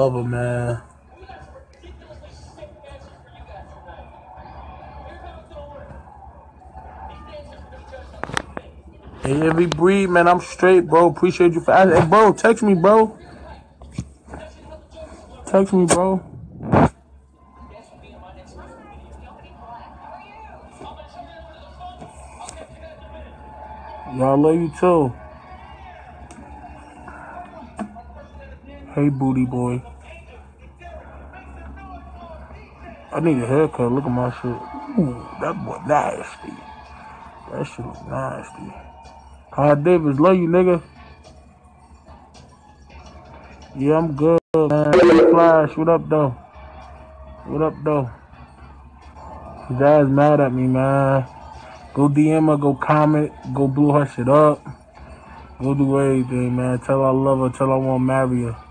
love her, man. Hey, every breed, man, I'm straight, bro. Appreciate you for asking. Hey, bro, text me, bro. Text me, bro. Y'all love you too. Hey, booty boy. I need a haircut. Look at my shit. Ooh, that boy nasty. That shit was nasty. Hi, Davis. Love you, nigga. Yeah, I'm good, man. Flash, what up, though? What up, though? Dad's mad at me, man. Go DM her, go comment, go blow her shit up. Go do everything, man. Tell her I love her, tell her I want to marry her.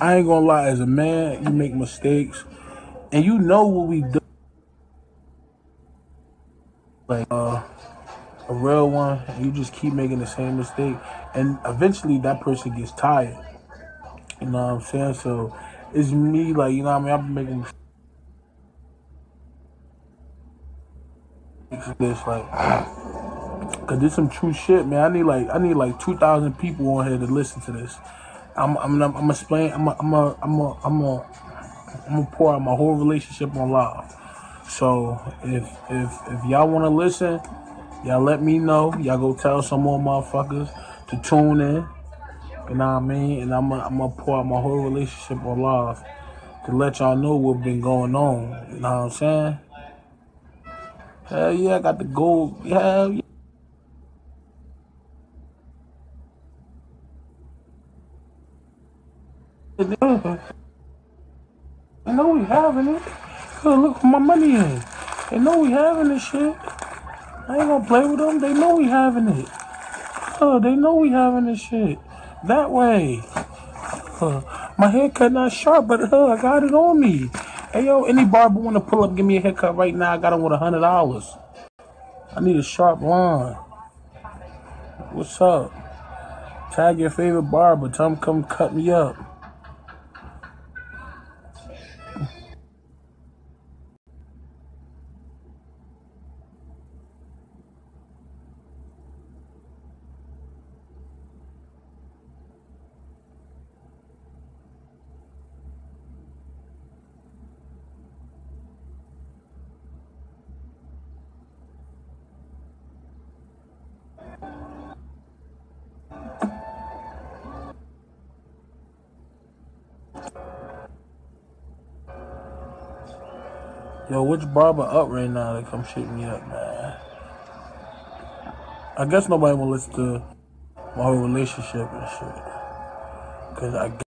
I ain't gonna lie, as a man, you make mistakes, and you know what we do. Like uh, a real one, you just keep making the same mistake, and eventually that person gets tired. You know what I'm saying? So it's me, like you know what I mean. I'm making. This like, cause this some true shit, man. I need like I need like two thousand people on here to listen to this. I'm I'm I'm, I'm explain. I'm a, I'm a, I'm a, I'm a, I'm gonna pour out my whole relationship on live. So if if if y'all want to listen, y'all let me know. Y'all go tell some more motherfuckers to tune in. You know what I mean? And I'm gonna, I'm gonna pour out my whole relationship on live to let y'all know what been going on. You know what I'm saying? Hell yeah, I got the gold. Hell yeah. I know we having it. Good, look where my money is. They know we having this shit. I ain't gonna play with them. They know we having it. Uh, they know we having this shit. That way. Uh, my haircut not sharp, but uh, I got it on me. Hey yo, any barber wanna pull up, give me a haircut right now? I got him with a hundred dollars. I need a sharp line. What's up? Tag your favorite barber. Tell him come cut me up. Yo, which barber up right now to come shit me up, man? I guess nobody will listen to my whole relationship and shit. Cause I